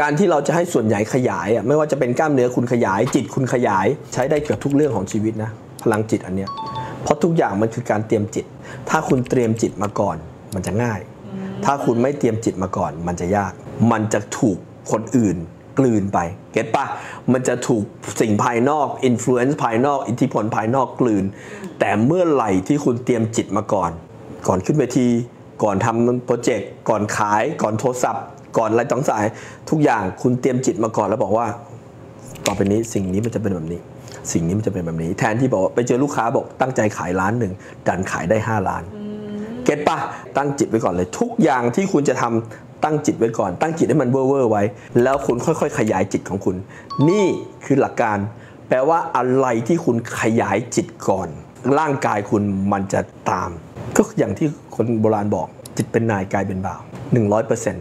การที่เราจะให้ส่วนใหญ่ขยายอะไม่ว่าจะเป็นกล้ามเนื้อคุณขยาย จิตคุณขยาย ใช้ได้เกือบทุกเรื่องของชีวิตนะพลังจิตอันเนี้ยเพราะทุกอย่างมันคือการเตรียมจิต ถ้าคุณเตรียมจิตมาก่อน มันจะง่าย ถ้าคุณไม่เตรียมจิตมาก่อน มันจะยาก มันจะถูกคนอื่นกลืนไป เก็ตปะมันจะถูกสิ่งภายนอกอิ f ฟ u e n c e ภายนอก อิทธิพลภายนอกกลืน แต่เมื่อไหร่ที่คุณเตรียมจิตมาก่อน ก่อนขึ้นเวที ก่อนทำโปรเจกต์ ก่อนขาย ก่อนโทรศัพท์ ก่อนอะไรต้องสายทุกอย่างคุณเตรียมจิตมาก่อนแล้วบอกว่า ต่อไปนี้สิ่งนี้มันจะเป็นแบบนี้ สิ่งนี้มันจะเป็นแบบนี้ แทนที่บอกว่าไปเจอลูกค้าบอกตั้งใจขายล้านหนึ่งดันขายได้ 5 ล้าน เก็ตปะตั้งจิตไว้ก่อนเลย ทุกอย่างที่คุณจะทำตั้งจิตไว้ก่อน ตั้งจิตให้มันเว่อร์ไว้ แล้วคุณค่อยๆ ขยายจิตของคุณ นี่คือหลักการ แปลว่าอะไรที่คุณขยายจิตก่อน ร่างกายคุณมันจะตาม ก็อย่างที่คนโบราณบอกจิตเป็นนายกายเป็นบ่าว100%